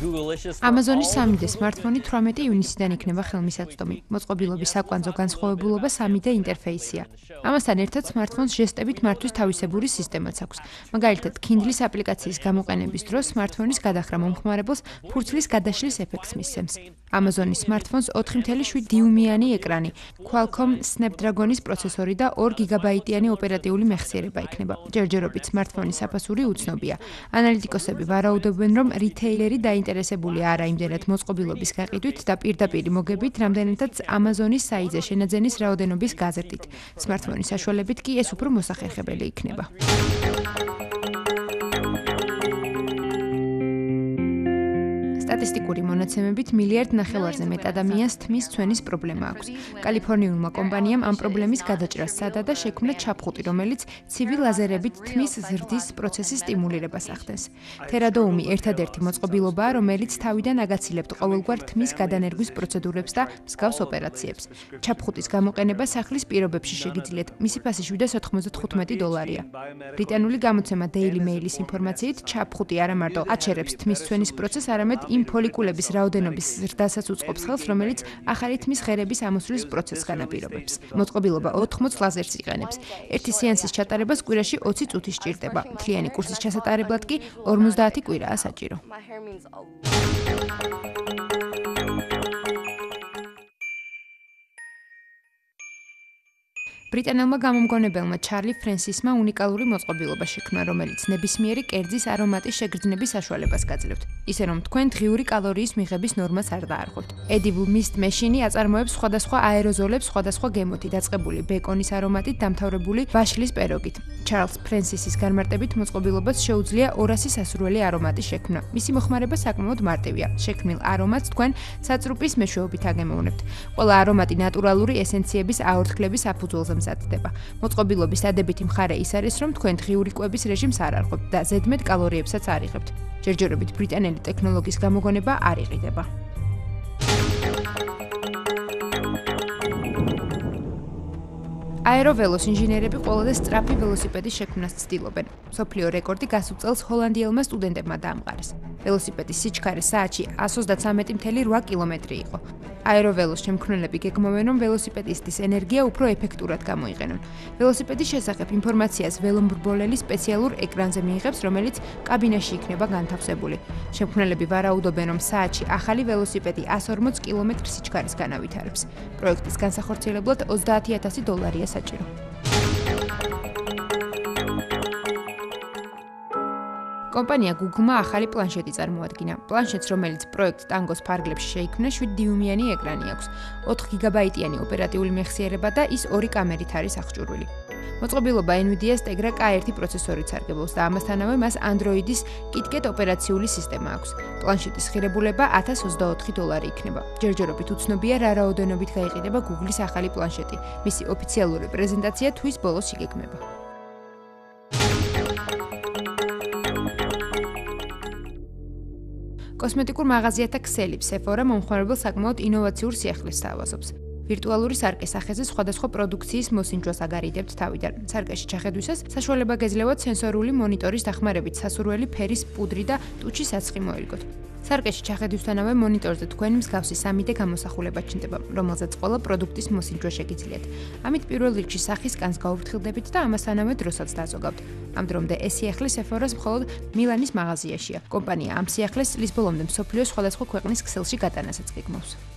Amazon-ის 3D smartphone 18 ივნისიდან იქნება ხელმისაწვდომი. მოწყობილობის საკვანძო განსხვავებულობა 3D ინტერფეისია. ამასთან ერთად smartphone-ს ჟესტებით მართვის თავისებური სისტემაც აქვს. მაგალითად, Kindle-ის აპლიკაციის გამოყენების დროს smartphone-ის გადახრა მომხმარებელს ფურცლის გადაშლის ეფექტს მისცემს. Amazon-ის smartphone-ს 4.7 დიუმიანი ეკრანი, Qualcomm Snapdragon-ის პროცესორი და 2 გიგაბაიტიანი ოპერატიული მეხსიერება იქნება. ჯერჯერობით smartphone-ის საფასური უცნობია. ანალიტიკოსები ვარაუდობენ, რომ რიტეილერი დაინტერესებული არა იმდენად მოწყობილობის გაყიდვით და პირდაპირ მოგებით, რამდენადაც Amazon-ის საიტზე შენაძენის რაოდენობის გაზრდით. smartphone-ის საშუალებით კი ეს უფრო მოსახერხებელი იქნება. სტატისტიკური მონაცემებით მილიარდ ნახევარზე მეტ ადამიანს თმის ცვენის პრობლემა აქვს. კალიფორნიულმა კომპანიამ ამ პრობლემის გადაჭრას სადა და შექმნა ჩაფხუტი, რომელიც ცივი ლაზერებით თმის ზრდის პროცესის სტიმულირებას ახდენს. თერადოუმი ერთადერთი მოწყობილობაა, რომელიც თავიდან აგაცილებთ ყოველგვარ თმის გადანერგვის პროცედურებს და მსგავს ოპერაციებს. ჩაფხუტის გამოყენება სახლის პირობებში შეგიძლიათ. მისი ფასი 795 დოლარია. ბრიტანული გამოცემა Daily Mail-ის ინფორმაციით, ჩაფხუტი არა მარტო აჩერებს თმის ცვენის პროცესს, არამედ იმ ფოლიკულების რაოდენობის ზრდასაც უწყობს ხელს, რომელიც ახალი თმის ღერების ამოსვლის პროცესს განაპირობებს. მოწყობილობა 80 ლაზერს იყენებს. ერთი სეანსის ჩატარებას კვირაში 20 წუთი სჭირდება. მთლიანი კურსის ჩასატარებლად კი 50 კვირაა საჭირო. ბრიტანელმა გამომგონებელმა ჩარლი ფრენსისმა უნიკალური მოწყობილობა შექმნა, რომელიც ნებისმიერი კერძის არომატის შეგრძნების საშუალებას გაძლევთ, ისე რომ თქვენ დღიური კალორიის მიღების ნორმას არ დაარღვევთ. Edible Mist Machine აწარმოებს სხვადასხვა აეროზოლებს სხვადასხვა გემოთი დაწყებული ბეკონის არომატით დამთავრებული ვაშლის პეროგით. ჩარლს ფრენსისის განმარტებით მოწყობილობას შეუძლია 200 სასურველი არომატი შექმნა. მისი მოხმარება საკმაოდ მარტივია. შექმნილ არომატს თქვენ საწრუპის მეშვეობით აგემოვნებთ. ყველა არომატი ნატურალური ესენციების აორთქლების საფუძველზე მზადდება. მოწყობილობის დადებითი მხარე ის არის, რომ თქვენ დღიური კვების რეჟიმს არ არხობთ და ზედმეტ კალორიებსაც არ იღებთ. ჯერჯერობით ბრიტანელი ტექნოლოგიის გამოგონება არ იყიდება. აეროველოს ინჟინერები ყველაზე სწრაფი ველოსიპედის შექმნას ცდილობენ. სოფლიო რეკორდი გასულ წელს ჰოლანდიელმა სტუდენტებმა დაამყარეს. ველოსიპედის სიჩქარე საათში 133.8 კილომეტრი იყო. აეროველოს შემქმნელები გეგმავენ, რომ ველოსიპედისტის ენერგია უფრო ეფექტურად გამოიყენონ. ველოსიპედის შესახებ ინფორმაციას ველომბრბოლელი სპეციალურ ეკრანზე მიიღებს, რომელიც კაბინაში იქნება განთავსებული. შემქმნელები ვარაუდობენ, რომ საათში ახალი ველოსიპედი 140 კილომეტრის სიჩქარეს განავითარებს. პროექტის განსახორციელებლად 30000 დოლარია საჭირო. კომპანია Google-მა ახალი პლანშეტი წარმოადგინა. პლანშეტს, რომელიც პროექტ Tango-ს ფარგლებში შეიქმნა, 7 დიუმიანი ეკრანი აქვს, 4 გიგაბაიტიანი ოპერატიული მეხსიერება და ის ორი კამერით არის აღჭურვილი. მოწყობილობა Nvidia-ს Tegra K1 პროცესორით სარგებლობს და ამასთანავე მას Android-ის KitKat ოპერაციული სისტემა აქვს. პლანშეტის ღირებულება 1024 დოლარი იქნება. ჯერჯერობით უცნობია რა რაოდენობით გაიყიდება Google-ის ახალი პლანშეტი. მისი ოფიციალური პრეზენტაცია თვის ბოლოს იგეგმება. კოსმეტიკურ მაღაზიათა ქსელი Sephora მომხმარებელს საკმაოდ ინოვაციურ სიახლეს თავაზობს. ვირტუალური სარკე სახეზე სხვადასხვა პროდუქციის მოსინჯვას აგარიდებთ თავიდან. სარკეში ჩახედვისას საშუალება გეძლევათ სენსორული მონიტორის დახმარებით სასურველი ფერის პუდრი და ტუჩი საცხი მოელგოთ. სარკეში ჩახედვისთანავე მონიტორზე თქვენი მსგავსი 3D გამოსახულება ჩნდება, რომელზეც ყველა პროდუქტის მოსინჯვა შეგიძლიათ. ამით პირველ რიგში სახის კანს გაუფრთხილდებით და ამასთანავე დროსაც დაზოგავთ. ამ დრომდე ეს სიახლე Sephora-ს მხოლოდ მილანის მაღაზიაშია. კომპანია ამ სიახლეს წლის ბოლომდე მსოფლიოს სხვადასხვა ქვეყნის ქსელში გატანასაც გეგმავს.